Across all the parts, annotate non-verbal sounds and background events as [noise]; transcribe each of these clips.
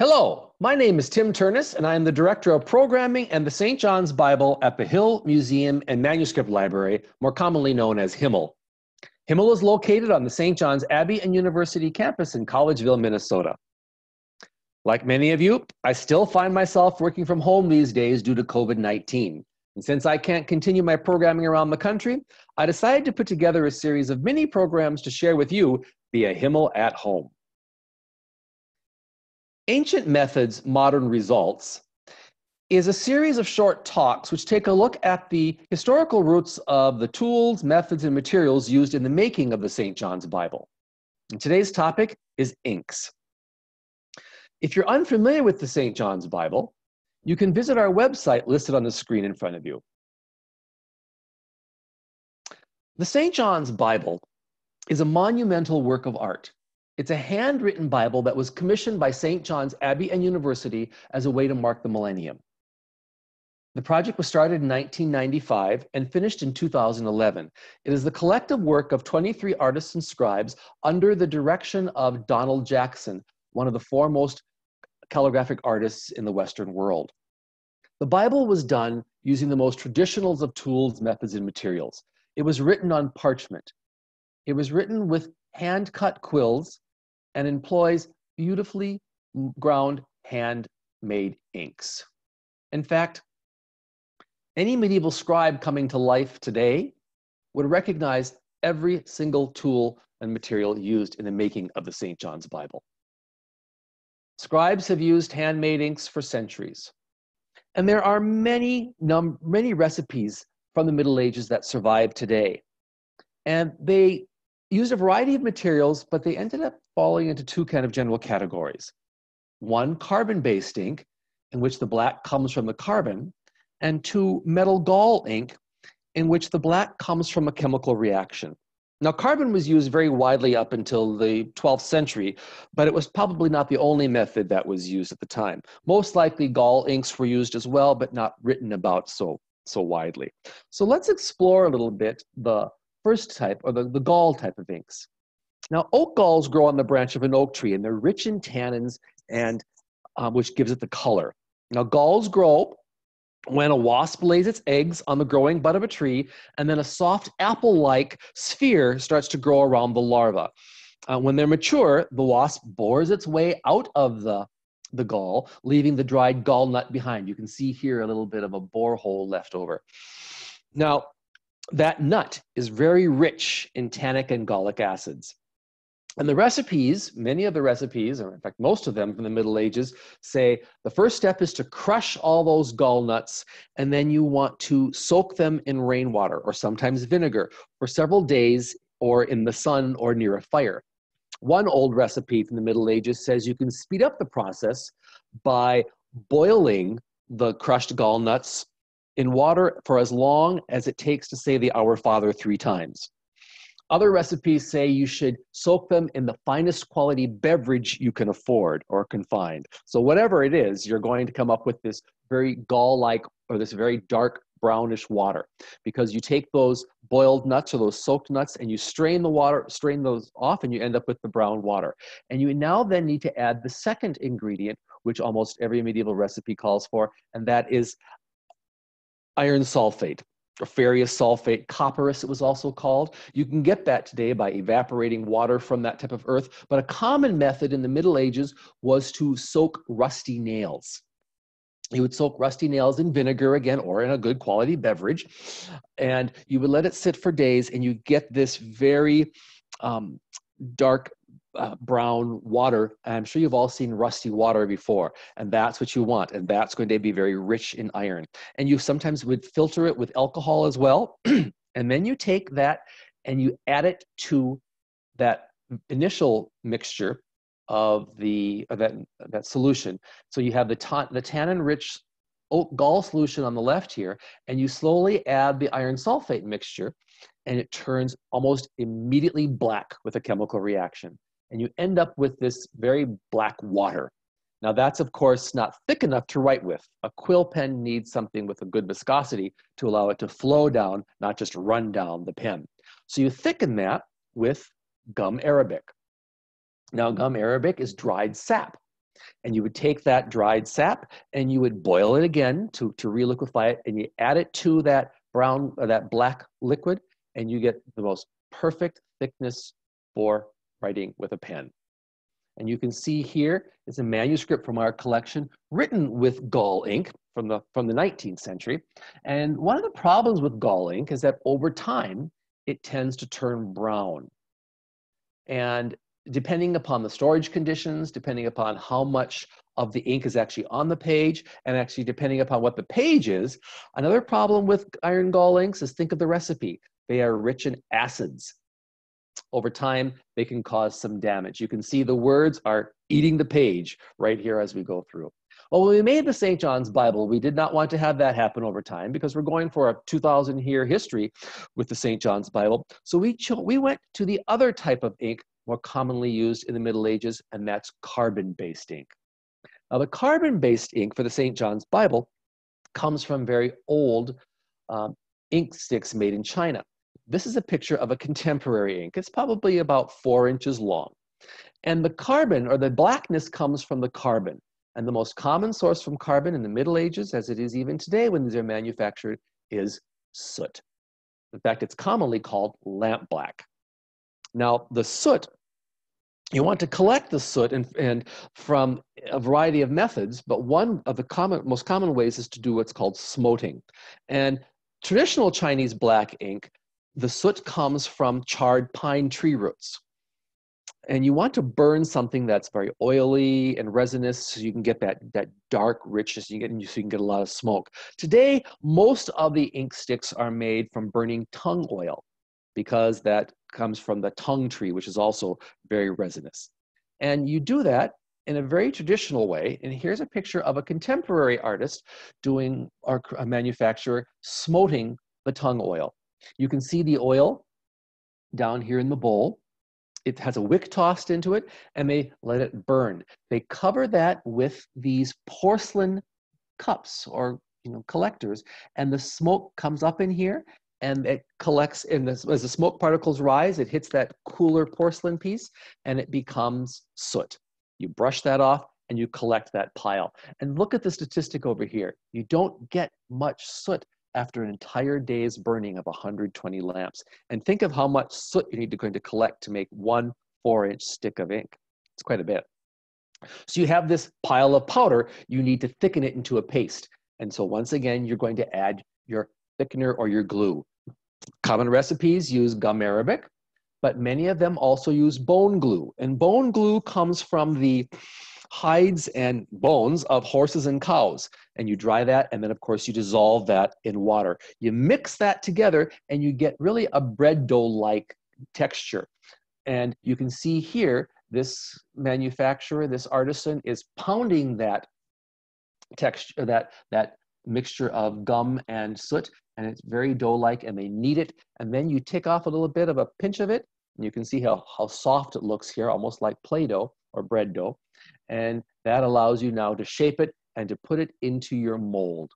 Hello, my name is Tim Ternes, and I am the Director of Programming and the St. John's Bible at the Hill Museum and Manuscript Library, more commonly known as HMML. HMML is located on the St. John's Abbey and University campus in Collegeville, Minnesota. Like many of you, I still find myself working from home these days due to COVID 19. And since I can't continue my programming around the country, I decided to put together a series of mini programs to share with you via HMML at Home. Ancient Methods, Modern Results is a series of short talks which take a look at the historical roots of the tools, methods, and materials used in the making of the St. John's Bible. And today's topic is inks. If you're unfamiliar with the St. John's Bible, you can visit our website listed on the screen in front of you. The St. John's Bible is a monumental work of art. It's a handwritten Bible that was commissioned by St. John's Abbey and University as a way to mark the millennium. The project was started in 1995 and finished in 2011. It is the collective work of 23 artists and scribes under the direction of Donald Jackson, one of the foremost calligraphic artists in the Western world. The Bible was done using the most traditional of tools, methods, and materials. It was written on parchment. It was written with hand cut quills and employs beautifully ground handmade inks. In fact, any medieval scribe coming to life today would recognize every single tool and material used in the making of the St. John's Bible. Scribes have used handmade inks for centuries. And there are many, many recipes from the Middle Ages that survive today. And they used a variety of materials, but they ended up falling into two kind of general categories. One, carbon-based ink, in which the black comes from the carbon, and two, metal gall ink, in which the black comes from a chemical reaction. Now, carbon was used very widely up until the 12th century, but it was probably not the only method that was used at the time. Most likely, gall inks were used as well, but not written about so, so widely. So let's explore a little bit the first type, or the, the gall type of inks. Now, oak galls grow on the branch of an oak tree, and they're rich in tannins, and um, which gives it the color. Now, galls grow when a wasp lays its eggs on the growing bud of a tree, and then a soft apple-like sphere starts to grow around the larva. Uh, when they're mature, the wasp bores its way out of the, the gall, leaving the dried gall nut behind. You can see here a little bit of a borehole left over. Now, that nut is very rich in tannic and gallic acids. And the recipes, many of the recipes, or in fact, most of them from the Middle Ages, say the first step is to crush all those gall nuts, and then you want to soak them in rainwater or sometimes vinegar for several days or in the sun or near a fire. One old recipe from the Middle Ages says you can speed up the process by boiling the crushed gall nuts in water for as long as it takes to say the Our Father three times. Other recipes say you should soak them in the finest quality beverage you can afford or can find. So, whatever it is, you're going to come up with this very gall like or this very dark brownish water because you take those boiled nuts or those soaked nuts and you strain the water, strain those off, and you end up with the brown water. And you now then need to add the second ingredient, which almost every medieval recipe calls for, and that is iron sulfate or ferrous sulfate, copperas it was also called. You can get that today by evaporating water from that type of earth, but a common method in the Middle Ages was to soak rusty nails. You would soak rusty nails in vinegar again or in a good quality beverage, and you would let it sit for days, and you get this very um, dark uh, brown water. I'm sure you've all seen rusty water before, and that's what you want, and that's going to be very rich in iron. And you sometimes would filter it with alcohol as well, [clears throat] and then you take that and you add it to that initial mixture of the of that that solution. So you have the ta- the tannin-rich oak gall solution on the left here, and you slowly add the iron sulfate mixture, and it turns almost immediately black with a chemical reaction and you end up with this very black water. Now that's of course not thick enough to write with. A quill pen needs something with a good viscosity to allow it to flow down, not just run down the pen. So you thicken that with gum arabic. Now gum arabic is dried sap And you would take that dried sap and you would boil it again to, to reliquefy it, and you add it to that brown or that black liquid, and you get the most perfect thickness for writing with a pen. And you can see here is a manuscript from our collection written with gall ink from the, from the 19th century. And one of the problems with gall ink is that over time, it tends to turn brown. And depending upon the storage conditions, depending upon how much of the ink is actually on the page, and actually depending upon what the page is, another problem with iron gall inks is think of the recipe. They are rich in acids. Over time, they can cause some damage. You can see the words are eating the page right here as we go through. Well, when we made the St. John's Bible, we did not want to have that happen over time because we're going for a 2,000 year history with the St. John's Bible. So we, we went to the other type of ink more commonly used in the Middle Ages, and that's carbon-based ink. Now, the carbon-based ink for the St. John's Bible comes from very old um, ink sticks made in China. This is a picture of a contemporary ink. It's probably about four inches long. And the carbon, or the blackness, comes from the carbon. And the most common source from carbon in the Middle Ages, as it is even today when these are manufactured, is soot. In fact, it's commonly called lamp black. Now, the soot, you want to collect the soot and, and from a variety of methods, but one of the common, most common ways is to do what's called smoting. And traditional Chinese black ink, the soot comes from charred pine tree roots and you want to burn something that's very oily and resinous so you can get that, that dark richness you get, so you can get a lot of smoke. Today, most of the ink sticks are made from burning tung oil because that comes from the tung tree, which is also very resinous. And you do that in a very traditional way. And here's a picture of a contemporary artist doing, or a manufacturer, smoting the tung oil. You can see the oil down here in the bowl. It has a wick tossed into it and they let it burn. They cover that with these porcelain cups or you know collectors and the smoke comes up in here and it collects in this as the smoke particles rise it hits that cooler porcelain piece and it becomes soot. You brush that off and you collect that pile. And look at the statistic over here. You don't get much soot after an entire day's burning of 120 lamps. And think of how much soot you need to going to collect to make one four inch stick of ink. It's quite a bit. So you have this pile of powder, you need to thicken it into a paste. And so once again, you're going to add your thickener or your glue. Common recipes use gum arabic, but many of them also use bone glue. And bone glue comes from the hides and bones of horses and cows. And you dry that, and then, of course, you dissolve that in water. You mix that together, and you get really a bread dough like texture. And you can see here, this manufacturer, this artisan, is pounding that texture, uh, that, that mixture of gum and soot, and it's very dough-like, and they knead it. And then you take off a little bit of a pinch of it, and you can see how, how soft it looks here, almost like Play-Doh or bread dough. And that allows you now to shape it and to put it into your mold.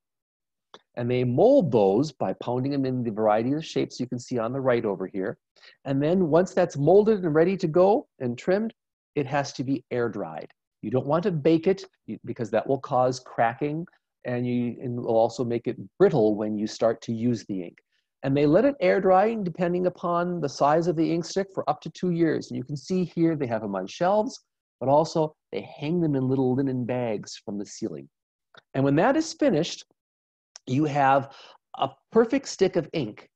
And they mold those by pounding them in the variety of shapes you can see on the right over here. And then once that's molded and ready to go and trimmed, it has to be air dried. You don't want to bake it because that will cause cracking and you and will also make it brittle when you start to use the ink. And they let it air dry depending upon the size of the ink stick for up to two years. And you can see here they have them on shelves but also they hang them in little linen bags from the ceiling. And when that is finished, you have a perfect stick of ink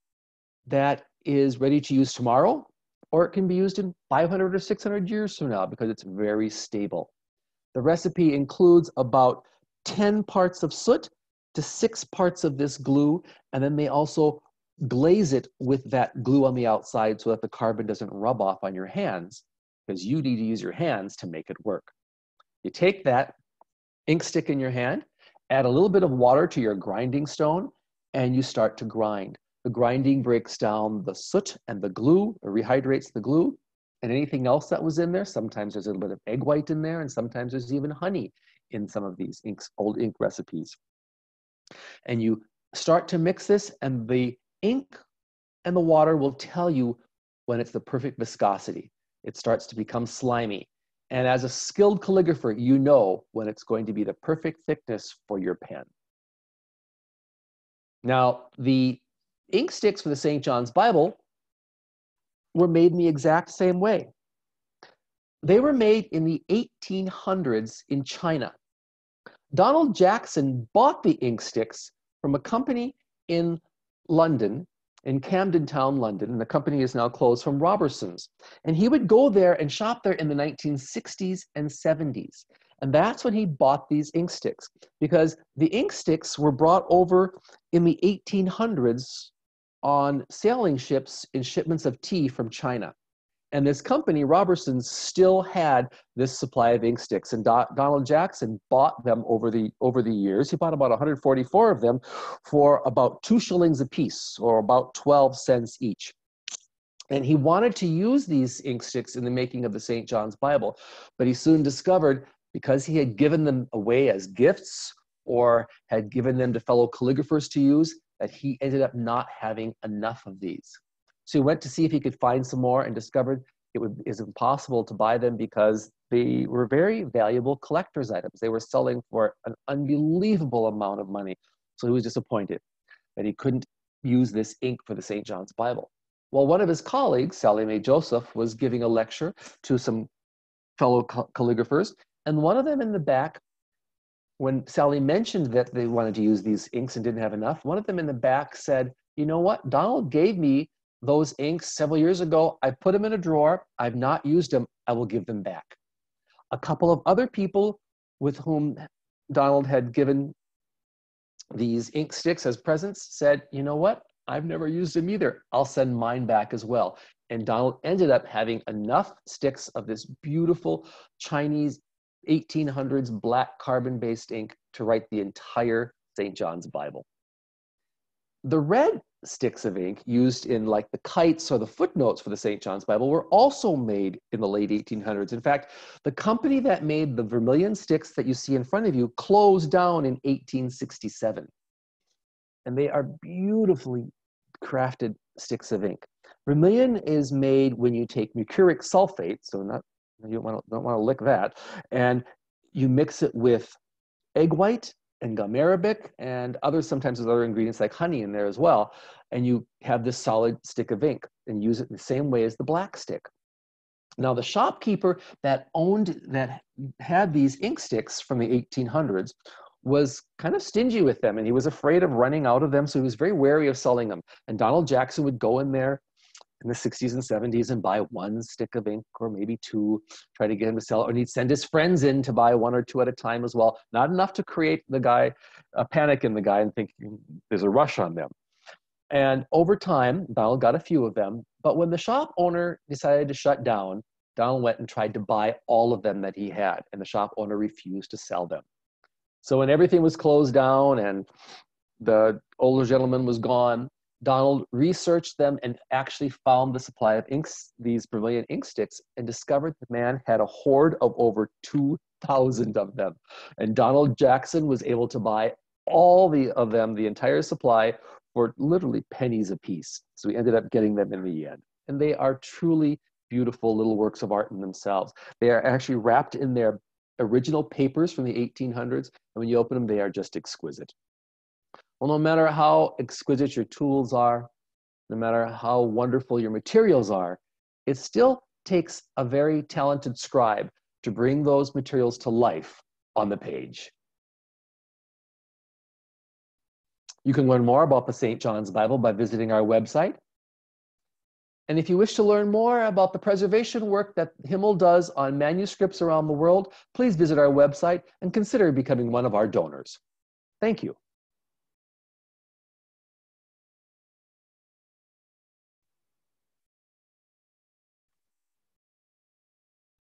that is ready to use tomorrow, or it can be used in 500 or 600 years from now because it's very stable. The recipe includes about 10 parts of soot to six parts of this glue, and then they also glaze it with that glue on the outside so that the carbon doesn't rub off on your hands because you need to use your hands to make it work. You take that ink stick in your hand, add a little bit of water to your grinding stone, and you start to grind. The grinding breaks down the soot and the glue, or rehydrates the glue, and anything else that was in there. Sometimes there's a little bit of egg white in there, and sometimes there's even honey in some of these inks, old ink recipes. And you start to mix this, and the ink and the water will tell you when it's the perfect viscosity it starts to become slimy. And as a skilled calligrapher, you know when it's going to be the perfect thickness for your pen. Now, the ink sticks for the St. John's Bible were made in the exact same way. They were made in the 1800s in China. Donald Jackson bought the ink sticks from a company in London, in Camden Town, London, and the company is now closed from Robertson's. And he would go there and shop there in the 1960s and 70s. And that's when he bought these ink sticks because the ink sticks were brought over in the 1800s on sailing ships in shipments of tea from China. And this company, Robertson, still had this supply of ink sticks. And Do- Donald Jackson bought them over the, over the years. He bought about 144 of them for about two shillings a piece, or about 12 cents each. And he wanted to use these ink sticks in the making of the St. John's Bible. But he soon discovered because he had given them away as gifts or had given them to fellow calligraphers to use, that he ended up not having enough of these. So he went to see if he could find some more and discovered it would, is impossible to buy them because they were very valuable collector's items. They were selling for an unbelievable amount of money. So he was disappointed that he couldn't use this ink for the St. John's Bible. Well, one of his colleagues, Sally Mae Joseph, was giving a lecture to some fellow calligraphers, and one of them in the back, when Sally mentioned that they wanted to use these inks and didn't have enough, one of them in the back said, You know what? Donald gave me those inks several years ago. I put them in a drawer. I've not used them. I will give them back. A couple of other people with whom Donald had given these ink sticks as presents said, you know what? I've never used them either. I'll send mine back as well. And Donald ended up having enough sticks of this beautiful Chinese 1800s black carbon based ink to write the entire St. John's Bible. The red sticks of ink used in like the kites or the footnotes for the St. John's Bible were also made in the late 1800s. In fact, the company that made the vermilion sticks that you see in front of you closed down in 1867. And they are beautifully crafted sticks of ink. Vermilion is made when you take mercuric sulfate, so not you don't want to, don't want to lick that, and you mix it with egg white and gum arabic and other sometimes there's other ingredients like honey in there as well and you have this solid stick of ink and use it the same way as the black stick. Now the shopkeeper that owned that had these ink sticks from the 1800s was kind of stingy with them and he was afraid of running out of them so he was very wary of selling them. And donald jackson would go in there in the 60s and 70s and buy one stick of ink or maybe two, try to get him to sell or he'd send his friends in to buy one or two at a time as well. Not enough to create the guy, a panic in the guy and think there's a rush on them. And over time, Donald got a few of them. But when the shop owner decided to shut down, Donald went and tried to buy all of them that he had, and the shop owner refused to sell them. So when everything was closed down and the older gentleman was gone, Donald researched them and actually found the supply of inks, these Vermilion ink sticks, and discovered the man had a hoard of over 2,000 of them. And Donald Jackson was able to buy all the, of them, the entire supply, for literally pennies a piece. So he ended up getting them in the end. And they are truly beautiful little works of art in themselves. They are actually wrapped in their original papers from the 1800s. And when you open them, they are just exquisite. Well, no matter how exquisite your tools are, no matter how wonderful your materials are, it still takes a very talented scribe to bring those materials to life on the page. You can learn more about the St. John's Bible by visiting our website. And if you wish to learn more about the preservation work that HMML does on manuscripts around the world, please visit our website and consider becoming one of our donors. Thank you.